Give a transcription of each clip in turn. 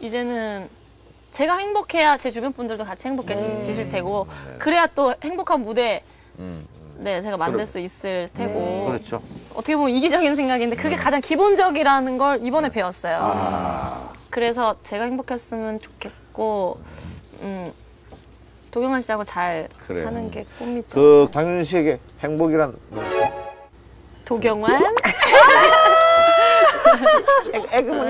이제는 제가 행복해야 제 주변 분들도 같이 행복해지실 테고 그래야 또 행복한 무대 음. 네 제가 만들 그럼. 수 있을 테고 그렇죠. 어떻게 보면 이기적인 생각인데 그게 가장 기본적이라는 걸 이번에 배웠어요. 아. 그래서 제가 행복했으면 좋겠고 음, 도경환 씨하고 잘 그래요. 사는 게 꿈이죠. 그 장윤 씨에게 행복이란 뭐, 도경환. 애그문이나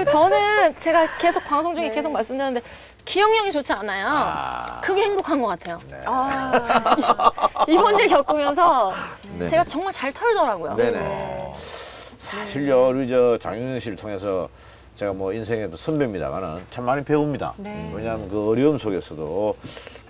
그리고 저는 제가 계속 방송 중에 계속 말씀드렸는데 기억력이 좋지 않아요. 그게 행복한 것 같아요. 이번 일 겪으면서 네. 제가 정말 잘 털더라고요. 네네. 사실요, 우리 저 장윤 씨를 통해서 제가 뭐 인생에도 선배입니다만은 참 많이 배웁니다. 네. 왜냐하면 그 어려움 속에서도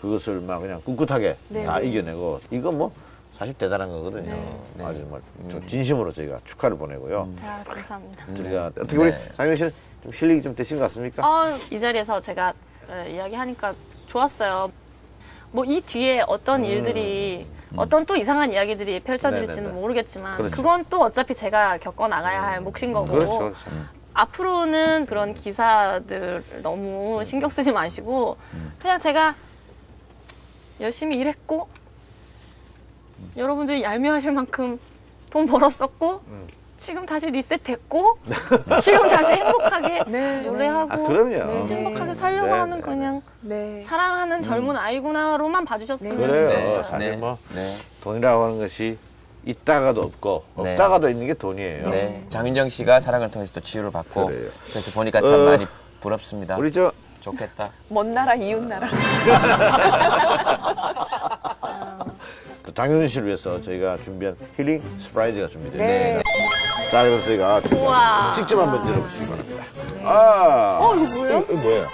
그것을 막 그냥 꿋꿋하게 네, 다 네. 이겨내고 이건 뭐 사실 대단한 거거든요. 네. 아주 정말 좀 진심으로 저희가 축하를 보내고요. 아, 감사합니다. 저희가 어떻게 보니 장윤 씨는 좀 실력이 좀 되신 것 같습니까? 아, 이 자리에서 제가 어, 이야기하니까 좋았어요. 뭐 이 뒤에 어떤 일들이 어떤 또 이상한 이야기들이 펼쳐질지는 음. 네네네. 모르겠지만 그렇죠. 그건 또 어차피 제가 겪어 나가야 할 몫인 거고 그렇죠, 그렇죠. 앞으로는 그런 기사들 너무 신경 쓰지 마시고 음. 그냥 제가 열심히 일했고 여러분들이 얄미워하실 만큼 돈 벌었었고 음. 지금 다시 리셋됐고 지금 다시 행복하게 네, 노래하고 아, 그럼요. 행복하게 살려고 네, 하는 네, 그냥 네. 사랑하는 젊은 아이구나로만 봐주셨으면 그래요. 좋겠어요. 사실 뭐 네. 돈이라고 하는 것이 있다가도 없고 네. 없다가도 있는 게 돈이에요. 네. 장윤정 씨가 사랑을 통해서 또 치유를 받고 그래요. 그래서 보니까 참 어, 많이 부럽습니다. 우리 저 좋겠다. 먼 나라 이웃 나라. 또 장윤 씨를 위해서 저희가 준비한 힐링 surprise가 준비되어 네. 있습니다. 자, 그래서 저희가 지금. 직접 한번 열어보시기 바랍니다. 아, 어, 이거 뭐예요? 이거, 이거 뭐예요?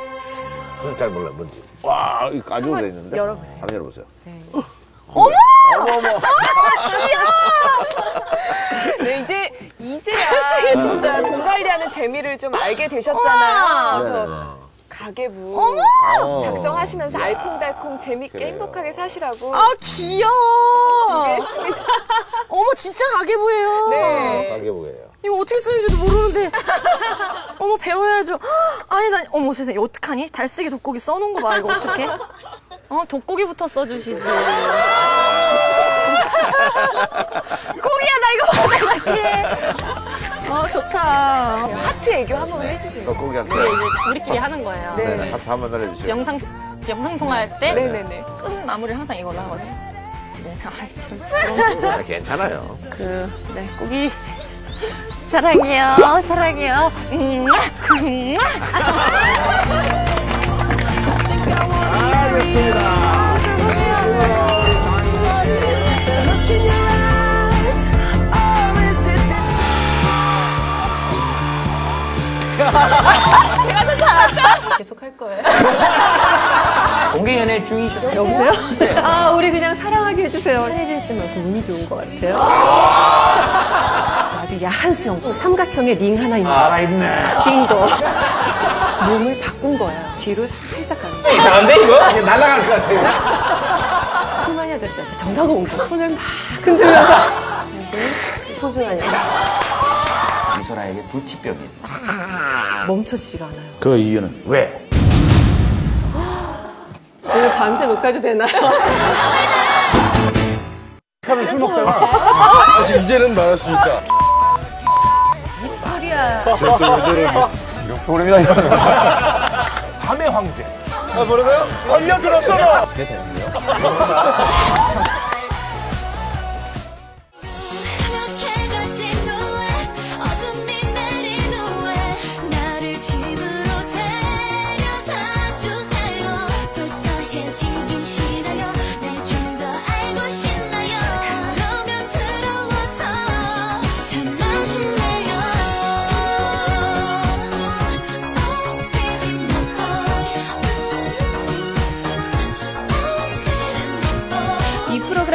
저는 잘 몰라요, 뭔지. 와, 이거 가지고 돼 있는데. 열어보세요. 한번 열어보세요. 네, 이제 이제야 진짜 돈 관리하는 재미를 좀 알게 되셨잖아요. 그래서 가계부 어. 작성하시면서 알콩달콩 재밌게 그래요. 행복하게 사시라고. 아 귀여워. 어머 진짜 가계부예요. 네. 가계부예요. 이거 어떻게 쓰는지도 모르는데. 어머 배워야죠. 아니 나 어머 세상에 어떡하니? 달쓰기 돋보기 써놓은 거 봐 이거 어떡해? 어 돋보기부터 써주시지. 꼬기야 나 이거 먹어갈게. 어 좋다. 하트 애교 한 번 해주세요. 떡고기한테. 이게 이제 우리끼리 하는 거예요. 네. 네네, 하트 한번 날려주시고. 영상 영상 통화할 때 네네네. 끝 마무리를 항상 이걸로 하거든요. 네, 저 아이 참. 아, 괜찮아요. 그, 네, 꼬기. 사랑해요, 사랑해요. 음, 음. 알겠습니다. 계속 할 거예요. 공개 연애 중이셨죠? 여보세요? 아, 우리 그냥 사랑하게 해주세요. 한혜진 씨만큼 운이 좋은 것 같아요. 아주 야한 수영, 삼각형의 링 하나 있는 살아있네. 빙고. 몸을 바꾼 거야. 뒤로 살짝 가는 거야. 이상한데 이거? 이게 날아갈 것 같아요. 수만이 아저씨한테 전화가 온 거야. 손을 막 흔들면서 당신은 소중한 여 이소라에게 불치병이 있다. 멈춰지지가 않아요. 그 이유는 왜? 오늘 밤새 녹화도 되나요? 사실 이제는 말할 수 있다. 미스코리아. 또 여자를 프로그램이 있어요. 밤의 황제. 아 뭐라고요? 걸려들었어 너. 저렇게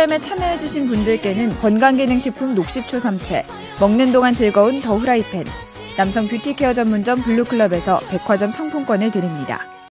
프로그램에 참여해주신 분들께는 건강기능식품 녹십초 삼채, 먹는 동안 즐거운 더 후라이팬, 남성 뷰티케어 전문점 블루클럽에서 백화점 상품권을 드립니다.